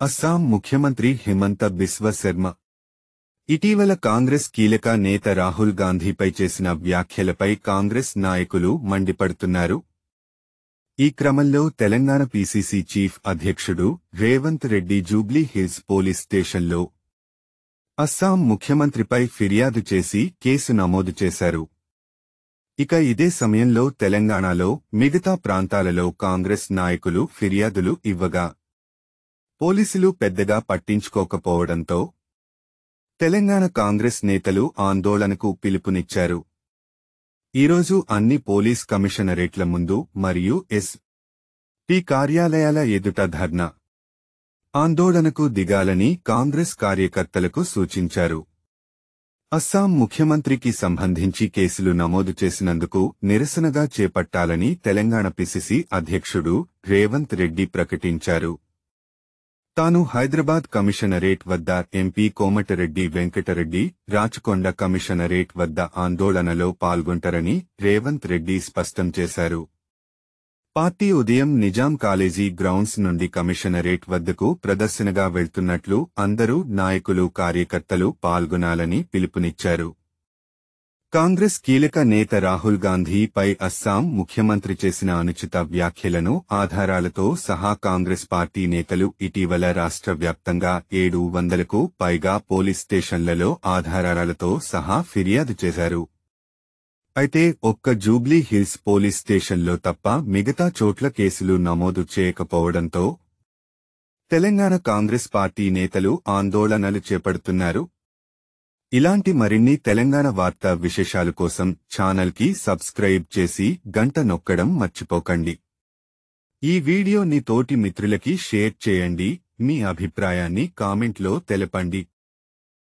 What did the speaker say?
అస్సాం ముఖ్యమంత్రి హిమంత బిస్వ శర్మ. ఇటీవల కాంగ్రెస్ కీలక నేత రాహుల్ గాంధీపై చేసిన వ్యాఖ్యలపై కాంగ్రెస్ నాయకులు మండిపడుతున్నారు. ఈ క్రమంలో తెలంగాణ పీసీసీ చీఫ్ అధ్యక్షుడు Revanth Reddy Jubilee hills police స్టేషన్లో అస్సాం ముఖ్యమంత్రిపై ఫిర్యాదు చేసి కేసు నమోదు చేశారు. ఇక ఇదే సమయంలో తెలంగాణలో మిగతా ప్రాంతాలలో కాంగ్రెస్ నాయకులు ఫిర్యాదులు ఇవ్వగా పోలీసులు పెద్దగా పట్టించుకోకపోవడంతో తెలంగాణ కాంగ్రెస్ నేతలు ఆందోళనకు పిలుపునిచ్చారు. ఈరోజు అన్ని పోలీస్ కమిషనరేట్ల ముందు మరియు ఎస్ పి కార్యాలయాల ఎదుట ధర్నా ఆందోళనకు దిగాలని కాంగ్రెస్ కార్యకర్తలకు సూచించారు. అస్సాం ముఖ్యమంత్రికి సంబంధించి కేసులు నమోదు చేసినందుకు నిరసనగా చేపట్టాలని తెలంగాణ పిసిసి అధ్యక్షుడు రేవంత్ రెడ్డి ప్రకటించారు. తాను హైదరాబాద్ కమిషనరేట్ వద్ద ఎంపీ కోమటిరెడ్డి వెంకటరెడ్డి రాచకొండ కమిషనరేట్ వద్ద ఆందోళనలో పాల్గొంటారని రేవంత్ రెడ్డి స్పష్టం చేశారు. పార్టీ ఉదయం నిజాం కాలేజీ గ్రౌండ్స్ నుండి కమిషనరేట్ వద్దకు ప్రదర్శనగా వెళ్తున్నట్లు అందరూ నాయకులు కార్యకర్తలు పాల్గొనాలని పిలుపునిచ్చారు. కాంగ్రెస్ కీలక నేత రాహుల్ గాంధీపై అస్సాం ముఖ్యమంత్రి చేసిన అనుచిత వ్యాఖ్యలను ఆధారాలతో సహా కాంగ్రెస్ పార్టీ నేతలు ఇటీవల రాష్ట్ర వ్యాప్తంగా ఏడు వందలకు పైగా పోలీస్ స్టేషన్లలో ఆధారాలతో సహా ఫిర్యాదు చేశారు. అయితే ఒక్క జూబ్లీ హిల్స్ పోలీస్ స్టేషన్లో తప్ప మిగతా చోట్ల కేసులు నమోదు చేయకపోవడంతో తెలంగాణ కాంగ్రెస్ పార్టీ నేతలు ఆందోళనలు చేపడుతున్నారు. ఇలాంటి మరిన్ని తెలంగాణ వార్తా విశేషాలు కోసం ఛానల్కి సబ్స్క్రైబ్ చేసి గంట నొక్కడం మర్చిపోకండి. ఈ వీడియోని తోటి మిత్రులకి షేర్ చేయండి మీ అభిప్రాయాన్ని కామెంట్లో తెలపండి.